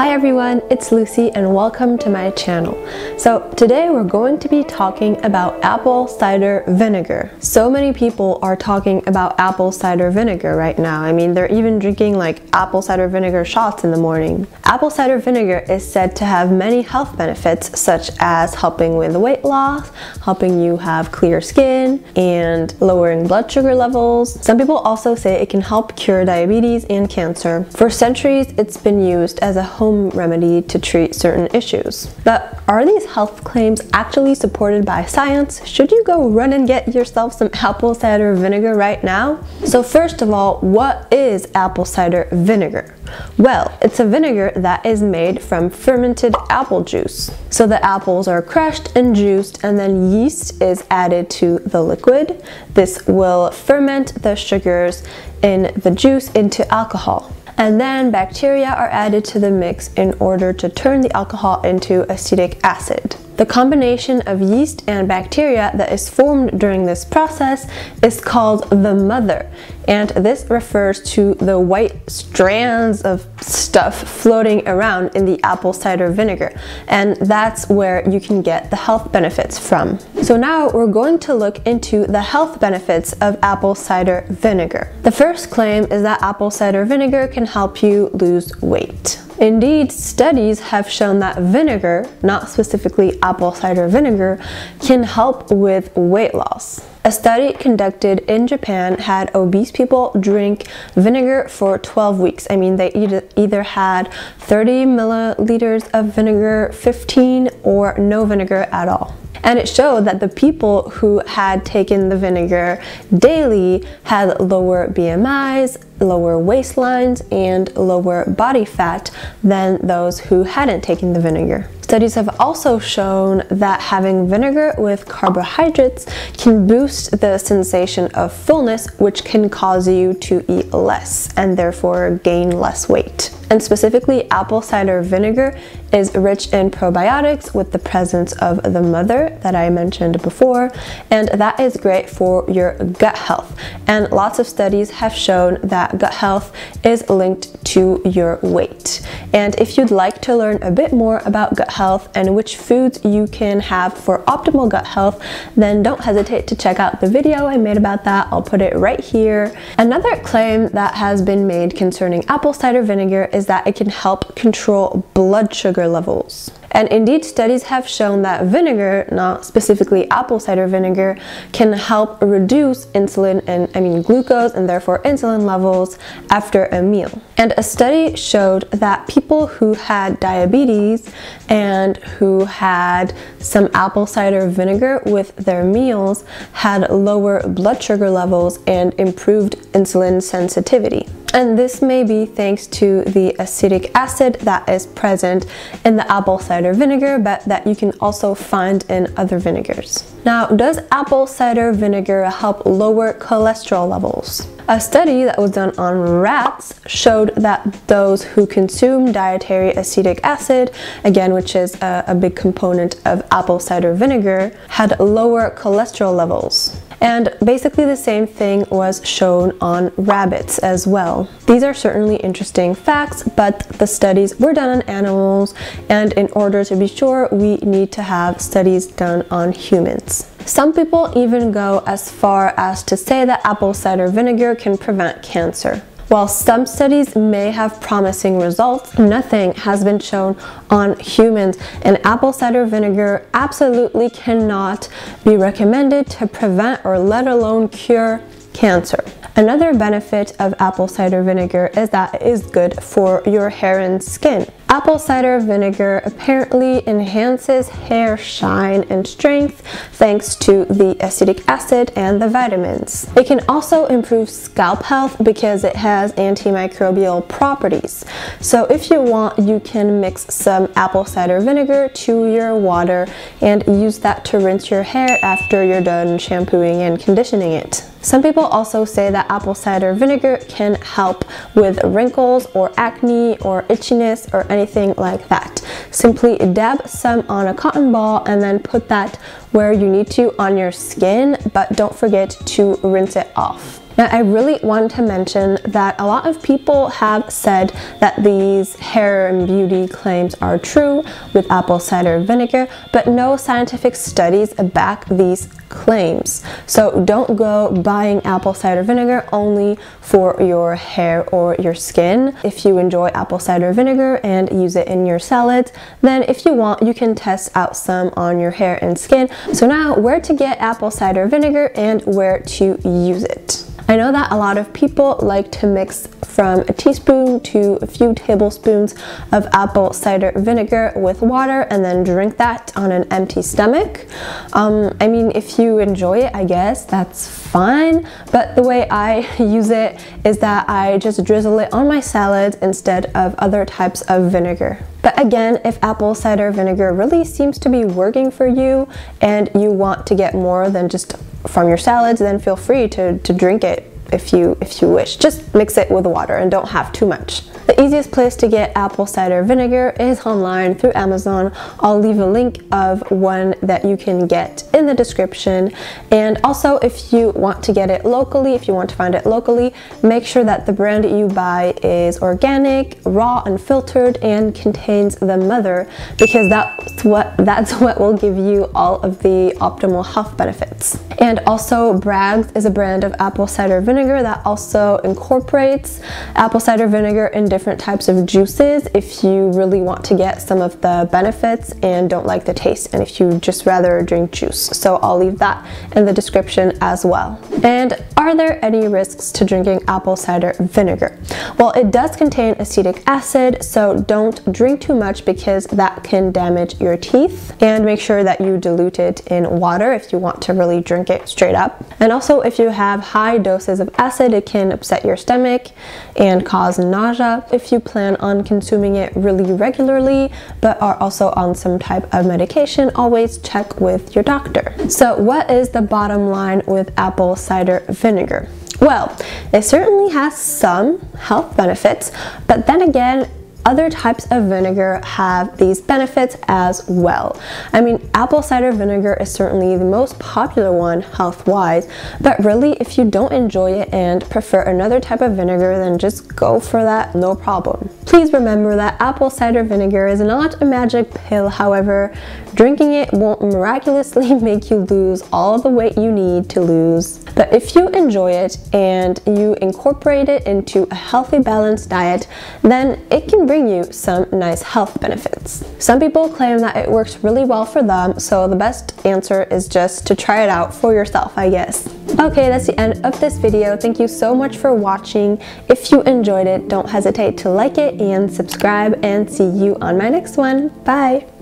Hi everyone, it's Lucie and welcome to my channel. So today we're going to be talking about apple cider vinegar. So many people are talking about apple cider vinegar right now. I mean, they're even drinking like apple cider vinegar shots in the morning. Apple cider vinegar is said to have many health benefits such as helping with weight loss, helping you have clear skin, and lowering blood sugar levels. Some people also say it can help cure diabetes and cancer. For centuries, it's been used as a home remedy to treat certain issues. But are these health claims actually supported by science? Should you go run and get yourself some apple cider vinegar right now? So first of all, what is apple cider vinegar? Well, it's a vinegar that is made from fermented apple juice. So the apples are crushed and juiced and then yeast is added to the liquid. This will ferment the sugars in the juice into alcohol and then bacteria are added to the mix in order to turn the alcohol into acetic acid. The combination of yeast and bacteria that is formed during this process is called the mother, and this refers to the white strands of stuff floating around in the apple cider vinegar, and that's where you can get the health benefits from. So now we're going to look into the health benefits of apple cider vinegar. The first claim is that apple cider vinegar can help you lose weight. Indeed, studies have shown that vinegar, not specifically apple cider vinegar, can help with weight loss. A study conducted in Japan had obese people drink vinegar for 12 weeks. I mean, they either had 30 milliliters of vinegar, 15, or no vinegar at all. And it showed that the people who had taken the vinegar daily had lower BMIs, lower waistlines, and lower body fat than those who hadn't taken the vinegar. Studies have also shown that having vinegar with carbohydrates can boost the sensation of fullness, which can cause you to eat less and therefore gain less weight and specifically apple cider vinegar is rich in probiotics with the presence of the mother that I mentioned before, and that is great for your gut health. And lots of studies have shown that gut health is linked to your weight. And if you'd like to learn a bit more about gut health and which foods you can have for optimal gut health, then don't hesitate to check out the video I made about that. I'll put it right here. Another claim that has been made concerning apple cider vinegar is is that it can help control blood sugar levels. And indeed, studies have shown that vinegar, not specifically apple cider vinegar, can help reduce insulin and, I mean, glucose and therefore insulin levels after a meal. And a study showed that people who had diabetes and who had some apple cider vinegar with their meals had lower blood sugar levels and improved insulin sensitivity. And this may be thanks to the acetic acid that is present in the apple cider vinegar, but that you can also find in other vinegars. Now, does apple cider vinegar help lower cholesterol levels? A study that was done on rats showed that those who consume dietary acetic acid, again, which is a, a big component of apple cider vinegar, had lower cholesterol levels. And basically the same thing was shown on rabbits as well. These are certainly interesting facts, but the studies were done on animals, and in order to be sure, we need to have studies done on humans. Some people even go as far as to say that apple cider vinegar can prevent cancer. While some studies may have promising results, nothing has been shown on humans, and apple cider vinegar absolutely cannot be recommended to prevent or let alone cure cancer. Another benefit of apple cider vinegar is that it is good for your hair and skin. Apple cider vinegar apparently enhances hair shine and strength thanks to the acetic acid and the vitamins. It can also improve scalp health because it has antimicrobial properties. So if you want, you can mix some apple cider vinegar to your water and use that to rinse your hair after you're done shampooing and conditioning it. Some people also say that apple cider vinegar can help with wrinkles or acne or itchiness or anything like that. Simply dab some on a cotton ball and then put that where you need to on your skin, but don't forget to rinse it off. Now, I really want to mention that a lot of people have said that these hair and beauty claims are true with apple cider vinegar, but no scientific studies back these claims. So don't go buying apple cider vinegar only for your hair or your skin. If you enjoy apple cider vinegar and use it in your salads, then if you want, you can test out some on your hair and skin. So now where to get apple cider vinegar and where to use it. I know that a lot of people like to mix from a teaspoon to a few tablespoons of apple cider vinegar with water and then drink that on an empty stomach. Um, I mean, if you enjoy it, I guess that's fine, but the way I use it is that I just drizzle it on my salads instead of other types of vinegar. But again, if apple cider vinegar really seems to be working for you and you want to get more than just from your salads, then feel free to, to drink it if you if you wish. Just mix it with water and don't have too much. The easiest place to get apple cider vinegar is online through Amazon. I'll leave a link of one that you can get in the description. And also if you want to get it locally, if you want to find it locally, make sure that the brand you buy is organic, raw, unfiltered, and contains the mother because that's what that's what will give you all of the optimal health benefits. And also Bragg's is a brand of apple cider vinegar that also incorporates apple cider vinegar in different types of juices if you really want to get some of the benefits and don't like the taste and if you just rather drink juice. So I'll leave that in the description as well. And are there any risks to drinking apple cider vinegar? Well, it does contain acetic acid, so don't drink too much because that can damage your teeth. And make sure that you dilute it in water if you want to really drink it straight up. And also, if you have high doses of acid, it can upset your stomach and cause nausea if you plan on consuming it really regularly but are also on some type of medication, always check with your doctor. So what is the bottom line with apple cider vinegar? Well, it certainly has some health benefits, but then again, other types of vinegar have these benefits as well. I mean, apple cider vinegar is certainly the most popular one health-wise, but really if you don't enjoy it and prefer another type of vinegar, then just go for that, no problem. Please remember that apple cider vinegar is not a magic pill, however, drinking it won't miraculously make you lose all the weight you need to lose. But if you enjoy it and you incorporate it into a healthy balanced diet, then it can bring you some nice health benefits. Some people claim that it works really well for them, so the best answer is just to try it out for yourself, I guess. Okay, that's the end of this video. Thank you so much for watching. If you enjoyed it, don't hesitate to like it and subscribe and see you on my next one. Bye!